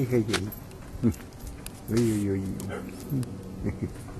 嘿嘿嘿，嗯，哎呦呦呦，嗯，嘿嘿，